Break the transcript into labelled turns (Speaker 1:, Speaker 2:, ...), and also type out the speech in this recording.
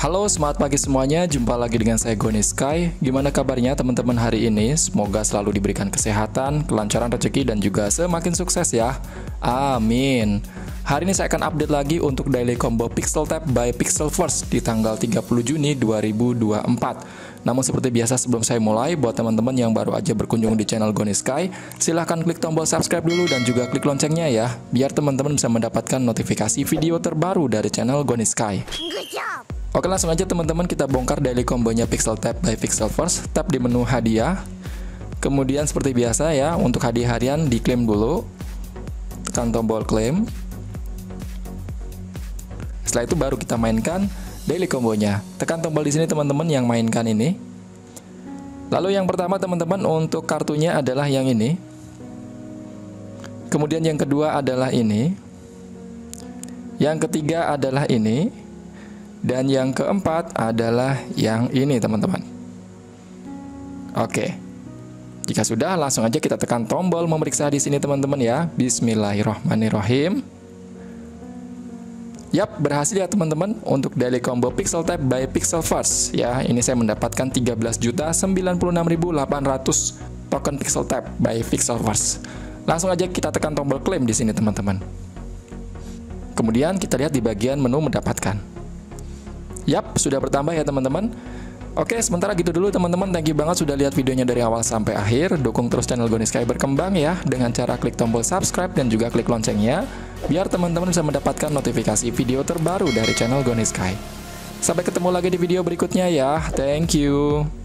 Speaker 1: Halo, semangat pagi semuanya. Jumpa lagi dengan saya Goni Sky. Gimana kabarnya teman-teman hari ini? Semoga selalu diberikan kesehatan, kelancaran rezeki, dan juga semakin sukses ya. Amin. Hari ini saya akan update lagi untuk daily combo Pixel Tap by Pixel First di tanggal 30 Juni 2024. Namun seperti biasa sebelum saya mulai, buat teman-teman yang baru aja berkunjung di channel Goni Sky, silahkan klik tombol subscribe dulu dan juga klik loncengnya ya, biar teman-teman bisa mendapatkan notifikasi video terbaru dari channel Goni Sky. Oke langsung aja teman-teman kita bongkar daily kombonya Pixel Tap by Pixel First Tap di menu hadiah. Kemudian seperti biasa ya untuk hadiah harian diklaim dulu. Tekan tombol claim Setelah itu baru kita mainkan daily kombonya. Tekan tombol di sini teman-teman yang mainkan ini. Lalu yang pertama teman-teman untuk kartunya adalah yang ini. Kemudian yang kedua adalah ini. Yang ketiga adalah ini dan yang keempat adalah yang ini teman-teman. Oke. Jika sudah, langsung aja kita tekan tombol memeriksa di sini teman-teman ya. Bismillahirrahmanirrahim. Yap, berhasil ya teman-teman untuk daily combo Pixel Tap by Pixel First ya. Ini saya mendapatkan 13.096.800 token Pixel Tap by Pixel First. Langsung aja kita tekan tombol klaim di sini teman-teman. Kemudian kita lihat di bagian menu mendapatkan. Yap, sudah bertambah ya teman-teman. Oke, sementara gitu dulu teman-teman. Thank you banget sudah lihat videonya dari awal sampai akhir. Dukung terus channel Goni Sky berkembang ya dengan cara klik tombol subscribe dan juga klik loncengnya biar teman-teman bisa mendapatkan notifikasi video terbaru dari channel Goni Sky. Sampai ketemu lagi di video berikutnya ya. Thank you.